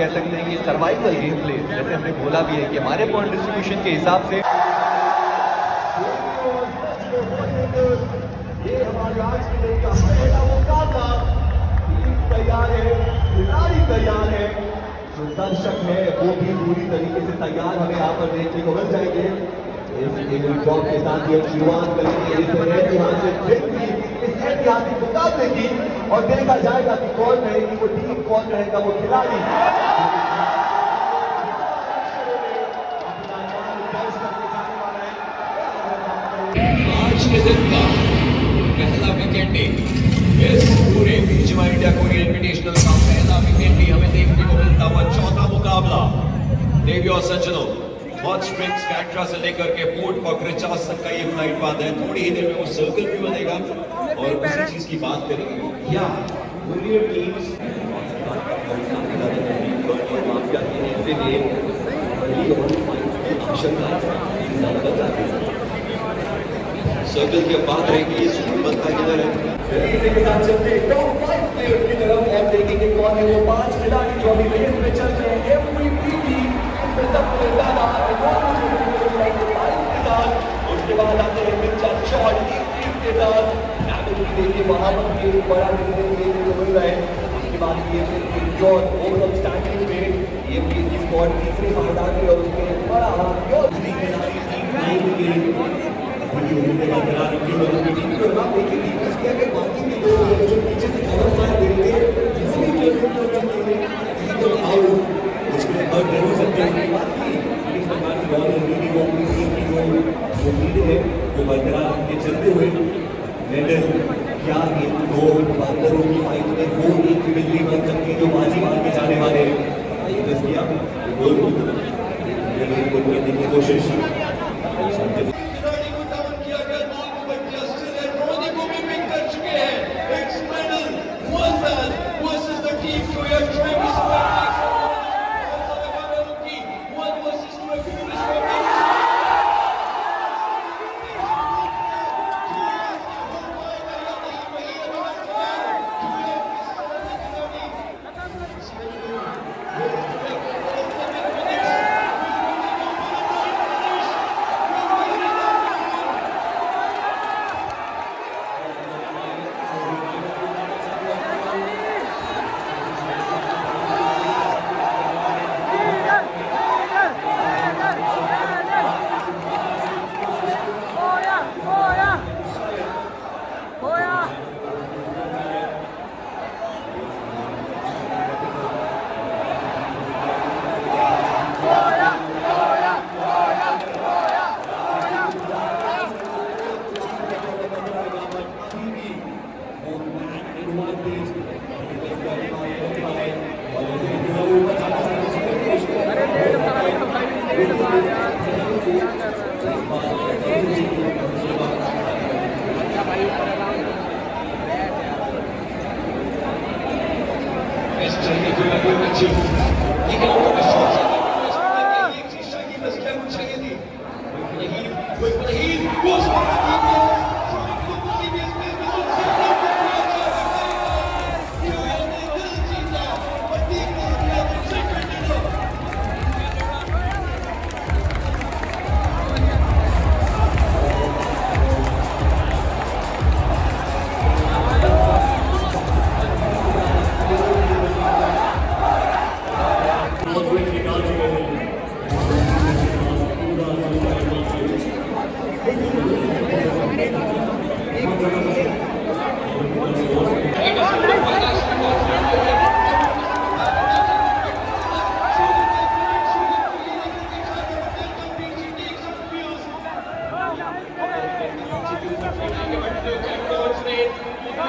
کہہ سکتے ہیں کہ سروائیول گیم پلے جیسے ہم نے بولا بھی ہے کہ ہمارے پوائنٹ ڈسٹریبیوشن کے حساب سے تیار ہے کھلاڑی تیار ہے۔ جو درشک ہے، وہ بھی پوری طریقے سے تیار ہمیں یہاں پر دیکھنے کو مل جائے گی۔ اس کے ساتھ ہی ہم شروعات کریں گے۔ امتیازی مقابلے کی اور دیکھا جائے گا کہ کون رہے گی، وہ ٹیم کون رہے گا، وہ کھلا کھلاڑی۔ آج کے دن کا پہلا ویکینڈ ڈے اس پورے بیجما انڈیا کوریئر انویٹیشنل کا پہلا ویکینڈ ڈے ہمیں دیکھنے کو ملتا ہوا چوتھا مقابلہ۔ دیویو اور سجنوں بہت اسٹرکٹ کیٹرا سے لے کر کے پورٹ کوکریچاس تک کا یہ فلائٹ بات ہے۔ تھوڑی ہی دیر میں وہ سرکل بھی بنے گا۔ اور کسی چیز کی بات کریں گے۔ یا کوریئر ٹیمز۔ سرکل کے بعد رہیں گی سکون بنتا کدھر ہے؟ اسی کے ساتھ چلتے ٹاپ فائیو پلیئرز کی طرف ہم دیکھیں گے کون ہے وہ۔ پانچ کھلاڑی جو ابھی ریس میں چل رہے ہیں۔ امید ہے جو برقرار کے چلتے ہوئے لیڈر کیا ان دو بہتروں کی فائد میں دو ایک بلی بند کر کے جو بازی مار کے جانے والے ہیں۔ دس کیا؟ گول کو کرنے کی کوشش۔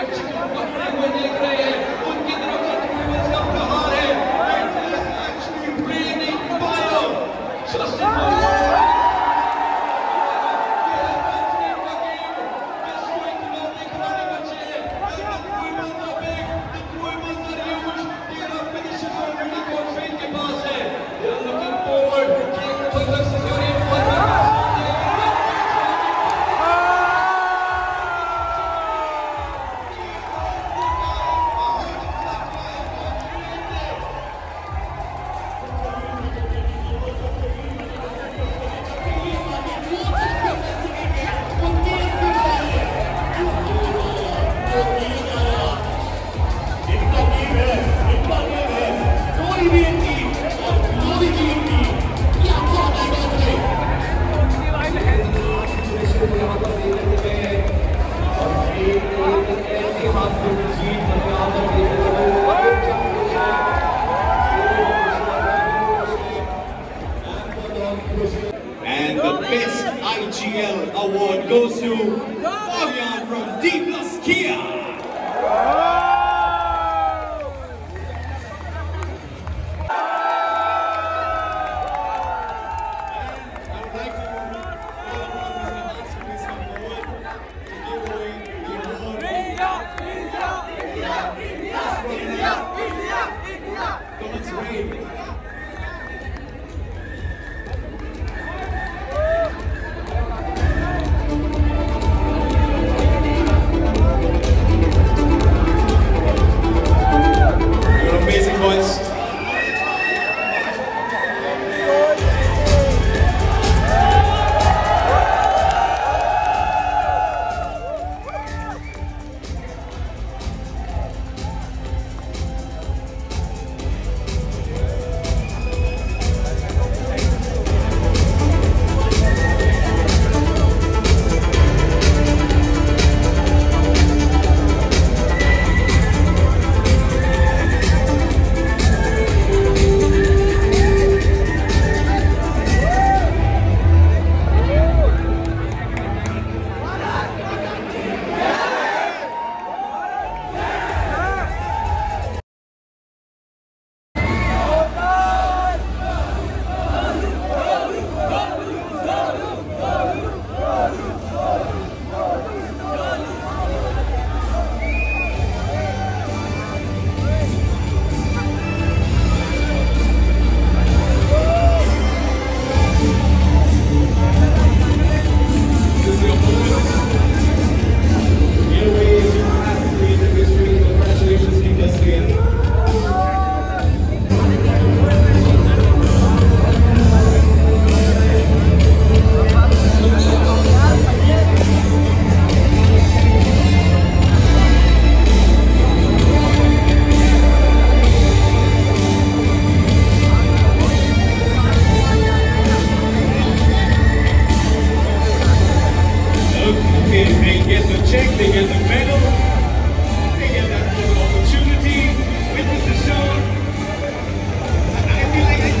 Thank you. Best IGL award goes to Fabian from D Plus Kia. get the check, they get the medal, they get that little opportunity, witness the show. I, feel like